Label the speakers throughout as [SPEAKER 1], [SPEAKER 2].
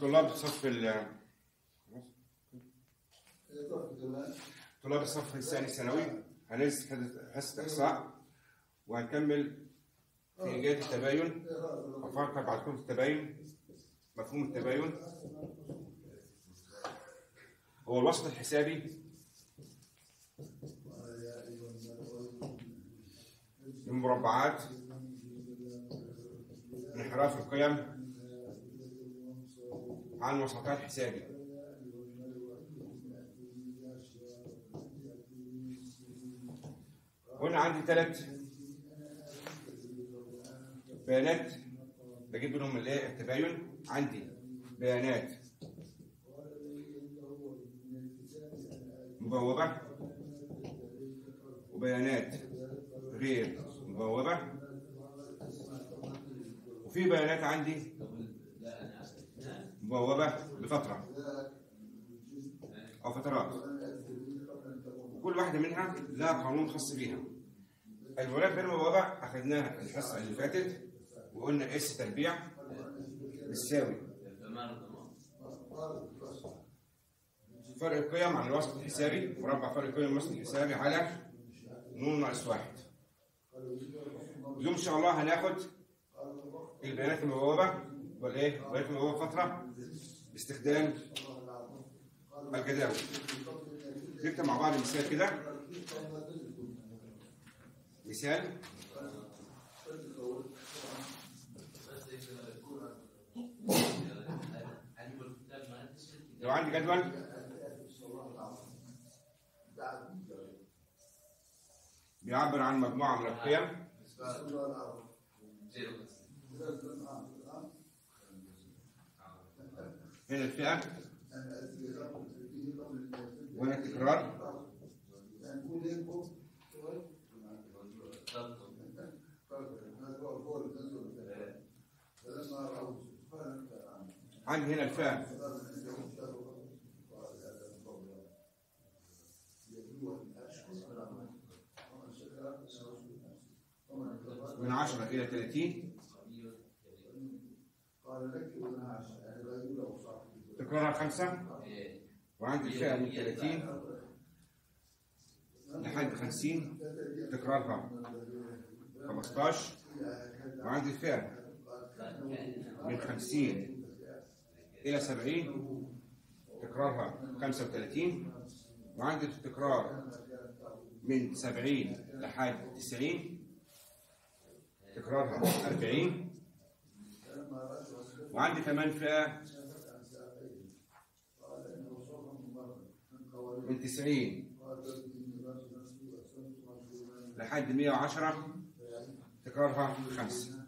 [SPEAKER 1] طلاب صف ال طلاب الصف الثاني الثانوي. هندرس حصة إحصاء. وهنكمل في إيجاد التباين. أفكر بعضكم في التباين. مفهوم التباين. هو الوسط الحسابي. المربعات. انحراف القيم عن وسطها الحسابي هنا عندي ثلاث بيانات. بجيب منهم الايه التباين. عندي بيانات مبوبة وبيانات غير مبوبة. وفي بيانات عندي. مبوبة بفترة. أو فترات. كل واحدة منها لها قانون خاص بيها. الولايات غير مبوبة أخذناها الحصة اللي فاتت وقلنا اس تربيع بتساوي فرق القيم عن الوسط الحسابي. مربع فرق القيم الوسط الحسابي على نون ناقص واحد. اليوم إن شاء الله هناخد البيانات المبوبه والايه البيانات المبوبه فترة باستخدام الجداول. نكتب مع بعض مثال كده. مثال. لو عندي جدول. بيعبر عن مجموعة من القيم. هنا الفئة؟ وهنا التكرار؟ عندي هنا الفئة. من 10 إلى 30 تكرارها خمسة؟ وعندي الفئة من 30 لحد 50 تكرارها 15 وعندي الفئة من 50 إلى 70 تكرارها 35 وعندي التكرار من 70 لحد 90 تكرارها 40 وعندي كمان فئة من 90 لحد 110 تكرارها 5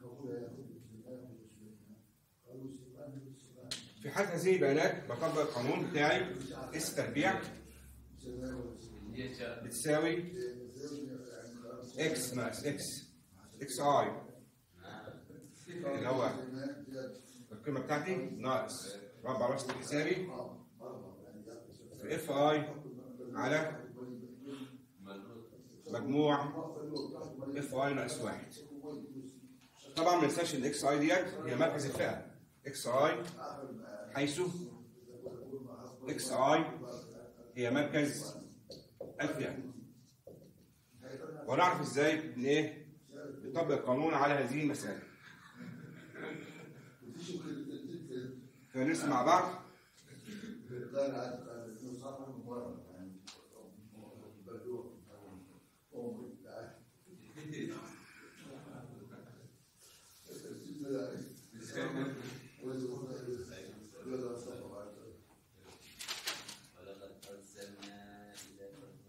[SPEAKER 1] في حال هذه البيانات بطبق القانون بتاعي S تربيع بتساوي إكس ناقص إكس إكس اي اللي هو القيمة بتاعتي ناقص ربع وسط الحسابي في f i على مجموع f i ناقص واحد. طبعا ما ننساش إن x i ديت هي مركز الفئه x i حيث x i هي مركز الفئه ونعرف إزاي إيه؟ نطبق القانون على هذه المسائل فنرسم مع بعض.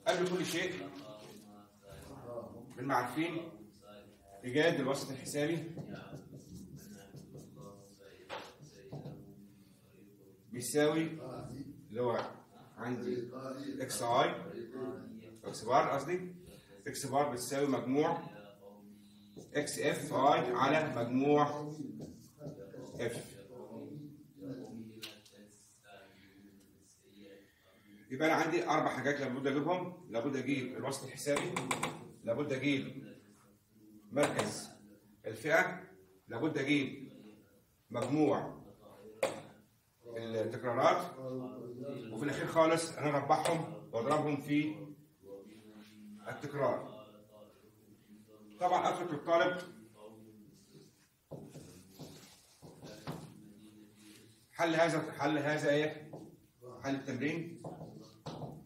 [SPEAKER 1] قبل كل شيء بنبقى عارفين إيجاد الوسط الحسابي بيساوي اللي هو عندي x i x bar قصدي. x bar بتساوي مجموع x f i على مجموع f يبقى أنا عندي أربع حاجات لابد أجيبهم. لابد أجيب الوسط الحسابي. لابد أجيب مركز
[SPEAKER 2] الفئة. لابد أجيب مجموع التكرارات. وفي الأخير خالص أنا اربحهم وأضربهم في التكرار. طبعا أترك للطالب حل هذا حل هذا إيه؟ حل التمرين.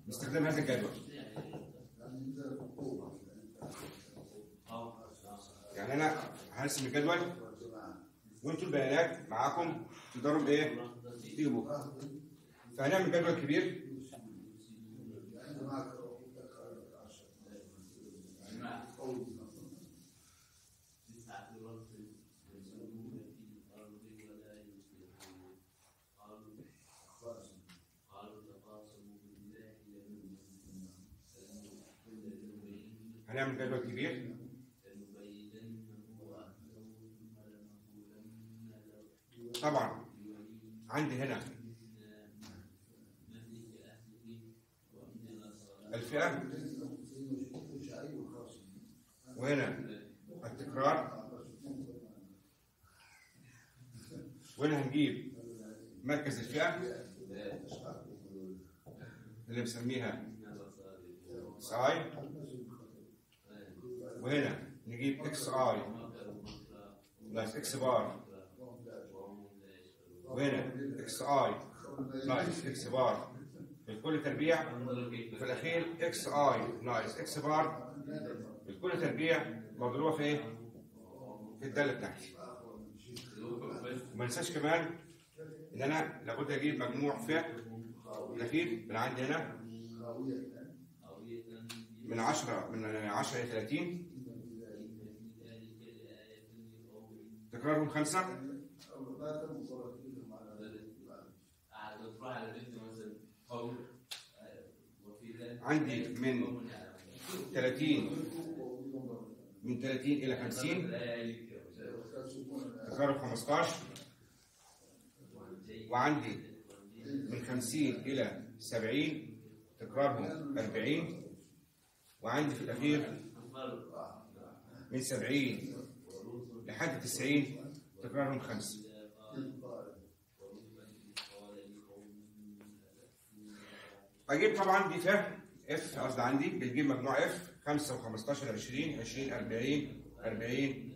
[SPEAKER 2] باستخدام هذا الجدول. يعني أنا هرسم الجدول. وانتوا البيانات معاكم تقدروا إيه؟ تجيبوا فهنعمل جدول كبير. هنعمل جدول كبير. طبعا. عندي هنا. الفئة. وهنا. التكرار. وهنا هنجيب مركز الفئة. اللي بنسميها ساي وهنا نجيب x i ناقص x bar وهنا x i ناقص x bar الكل تربيع وفي الأخير x i ناقص x bar الكل تربيع مضروبه في إيه؟ في الدالة بتاعتي وما ننساش كمان إن أنا لابد أجيب مجموع فئه الأخير من عندي هنا من 10 من 10 إلى 30 تكرارهم خمسة. عندي من 30 من 30 إلى 50 تكرار 15 وعندي من 50 إلى 70 تكرارهم 40 وعندي في الأخير من 70 لحد 90 تكرارهم خمسه أجيب طبعا دي فهم اف قصدي عندي بتجيب مجموع اف 5 و15 20 20 40 40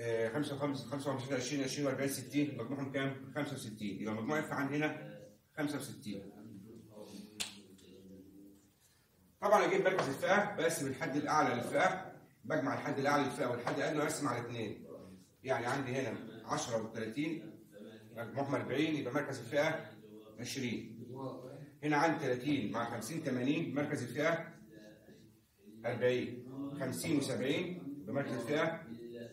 [SPEAKER 2] آه، 5 5 25 20 20 40 60 مجموعهم كام؟ 65 يبقى مجموع اف عندي هنا 65 طبعا أجيب مركز الفئة بقسم الحد الأعلى للفئة بجمع الحد الأعلى للفئة والحد الادنى وأقسم على اثنين يعني عندي هنا 10 و30 مجموعهم 40 يبقى مركز الفئة 20 هنا عندي 30 مع 50 80 مركز الفئة 40 50 و70 بمركز الفئة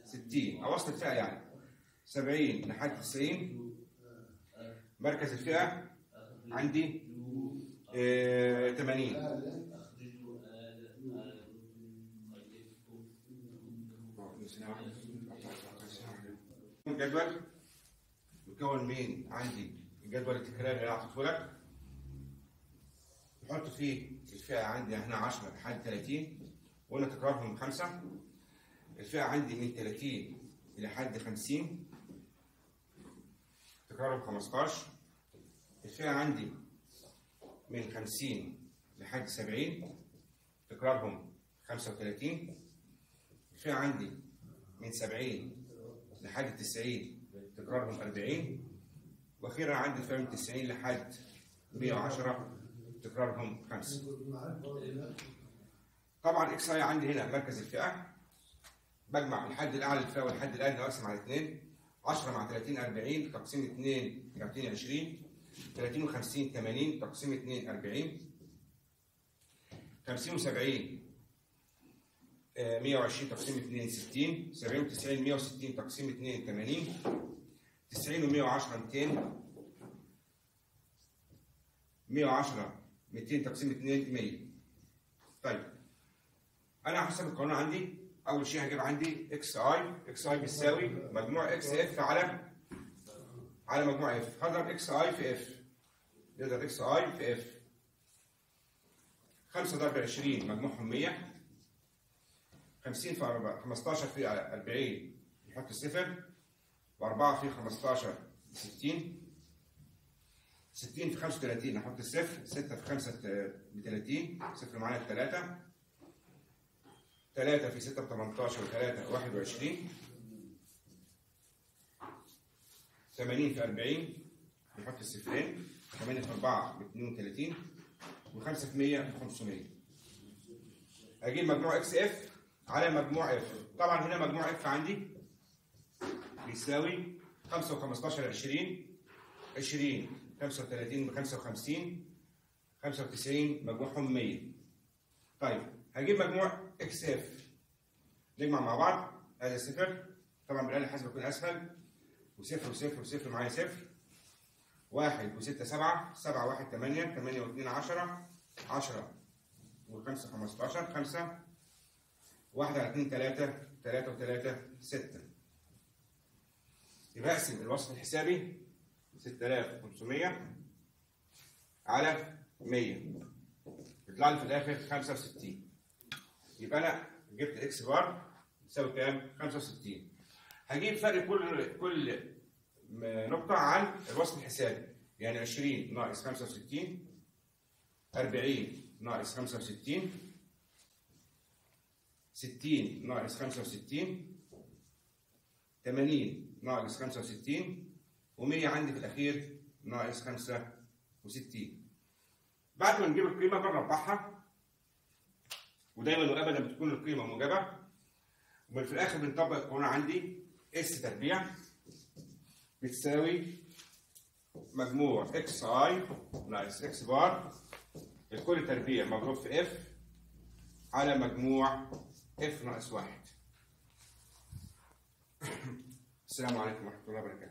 [SPEAKER 2] 60 أو وسط الفئة يعني. 70 لحد 90 مركز الفئة عندي آه، 80 الجدول مكون من عندي الجدول التكراري اللي اعطيته لك نحط فيه الفئة عندي هنا 10 لحد 30 وقلنا تكرارهم خمسة. الفئة عندي من 30 إلى حد 50 تكرارهم 15 الفئة عندي من 50 لحد 70 تكرارهم 35 الفئة عندي من 70 لحد 90 تكرارهم 40 وأخيرا عندي الفئة من 90 لحد 110 تكرارهم خمسه طبعا إكس اي عندي هنا مركز الفئة. بجمع الحد الأعلى للفئة والحد الأدنى وأقسم على 2 10 مع 30 40 تقسيم 2 يعطيني 20 30 و50 80 تقسيم 2 40 50 و70 120 تقسيم 2 60 70 و90 160 تقسيم 2 80 90 و110 200 110 200 تقسيم 2 100 طيب. أنا هحسب القانون عندي أول شيء هجيب عندي إكس اي إكس اي بتساوي مجموع x f على على مجموع f هضرب x i في f نضرب x i في f 5 ضرب 20 مجموعهم 100 50 في 4 15 في 40 نحط الصفر. و4 في 15 60 60 في 35 نحط الصفر 6 في 5 ب 30 صفر معانا 3 3 في 6 ب 18 و3 21 80 في 40 نحط الصفرين 8 في 4 ب 32 و5 في 100 ب 500 أجيب مجموع x f على مجموع f. طبعا هنا مجموع f عندي بيساوي 5 و15 20 20 35 ب 55 95 مجموعهم 100 طيب هجيب مجموع x f نجمع مع بعض ادي صفر. طبعا بالاله الحاسبه يكون أسهل. وصفر وصفر وصفر معايا صفر. واحد وستة سبعة سبعة واحد ثمانية ثمانية واثنين عشرة عشرة وخمسة خمستاشر خمسة. واحد على اثنين ثلاثة ثلاثة وثلاثة ستة. يبقى أقسم الوصف الحسابي 6500 على 100 يطلع لي في الآخر 65 يبقى أنا جبت إكس بار يساوي كام؟ 65 هجيب فرق كل كل نقطة عن الوصف الحسابي. يعني 20 ناقص 65 40 ناقص 65 60 ناقص 65 80 ناقص 65 و100 عندي في الأخير ناقص 65 بعد ما نجيب القيمة بنربحها ودايما وابدا بتكون القيمة موجبة. ومن في الآخر بنطبق القانون عندي s تربيع بتساوي مجموع x i ناقص x bar. الكل تربيع مضروب في f على مجموع f ناقص واحد. السلام عليكم ورحمة الله وبركاته.